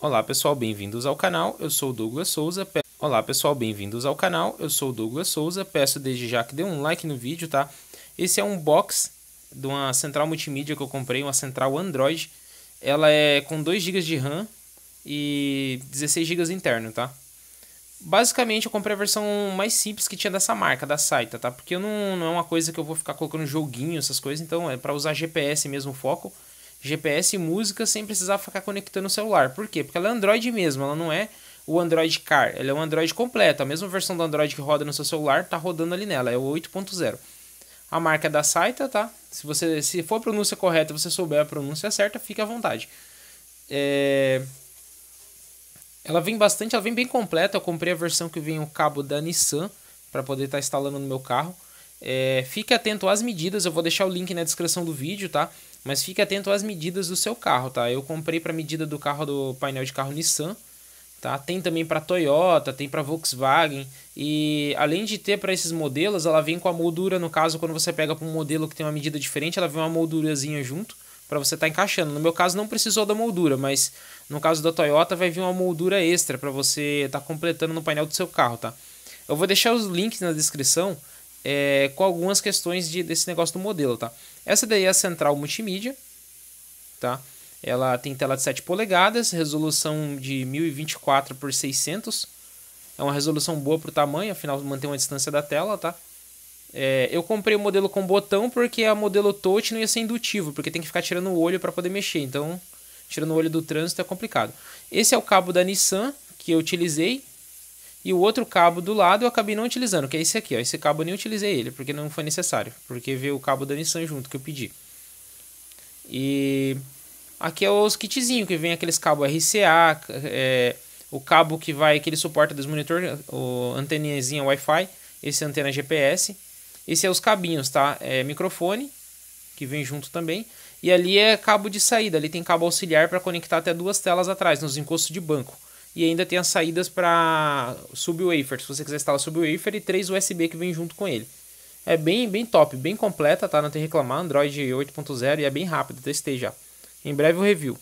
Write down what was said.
Olá pessoal, bem-vindos ao canal, eu sou Douglas Souza. Pe... Olá pessoal, bem-vindos ao canal, eu sou Douglas Souza. Peço desde já que dê um like no vídeo, tá? Esse é um box de uma central multimídia que eu comprei, uma central Android. Ela é com 2 GB de RAM e 16 GB interno, tá? Basicamente eu comprei a versão mais simples que tinha dessa marca, da Saita, tá? Porque não, não é uma coisa que eu vou ficar colocando joguinho, essas coisas, então é para usar GPS mesmo o foco. GPS e música sem precisar ficar conectando o celular. Por quê? Porque ela é Android mesmo, ela não é o Android Car, ela é um Android completo. A mesma versão do Android que roda no seu celular tá rodando ali nela, é o 8.0. A marca é da Saita, tá? Se você se for a pronúncia correta, você souber a pronúncia certa, fique à vontade. É... Ela vem bastante, ela vem bem completa. Eu comprei a versão que vem o cabo da Nissan para poder estar tá instalando no meu carro. É, fique atento às medidas, eu vou deixar o link na descrição do vídeo, tá? Mas fique atento às medidas do seu carro, tá? Eu comprei para medida do carro do painel de carro Nissan, tá? Tem também para Toyota, tem para Volkswagen e além de ter para esses modelos, ela vem com a moldura, no caso, quando você pega para um modelo que tem uma medida diferente, ela vem uma moldurazinha junto para você estar tá encaixando. No meu caso não precisou da moldura, mas no caso da Toyota vai vir uma moldura extra para você estar tá completando no painel do seu carro, tá? Eu vou deixar os links na descrição é, com algumas questões de, desse negócio do modelo, tá? Essa daí é a central multimídia, tá? Ela tem tela de 7 polegadas, resolução de 1024 por 600. É uma resolução boa para o tamanho, afinal mantém uma distância da tela, tá? É, eu comprei o modelo com botão porque a modelo touch não ia ser indutivo, porque tem que ficar tirando o olho para poder mexer. Então, tirando o olho do trânsito é complicado. Esse é o cabo da Nissan que eu utilizei, e o outro cabo do lado eu acabei não utilizando, que é esse aqui. Ó. Esse cabo eu nem utilizei ele, porque não foi necessário. Porque veio o cabo da Nissan junto que eu pedi. E aqui é os kitzinhos, que vem aqueles cabos RCA, é, o cabo que vai, que ele suporta dos monitor, o anteninhazinha Wi-Fi, esse é antena GPS. Esse é os cabinhos, tá? É microfone, que vem junto também. E ali é cabo de saída, ali tem cabo auxiliar para conectar até duas telas atrás, nos encostos de banco e ainda tem as saídas para subwoofer, se você quiser instalar subwoofer e três USB que vem junto com ele. É bem, bem top, bem completa, tá? Não tem reclamar, Android 8.0 e é bem rápido, testei já. Em breve o review.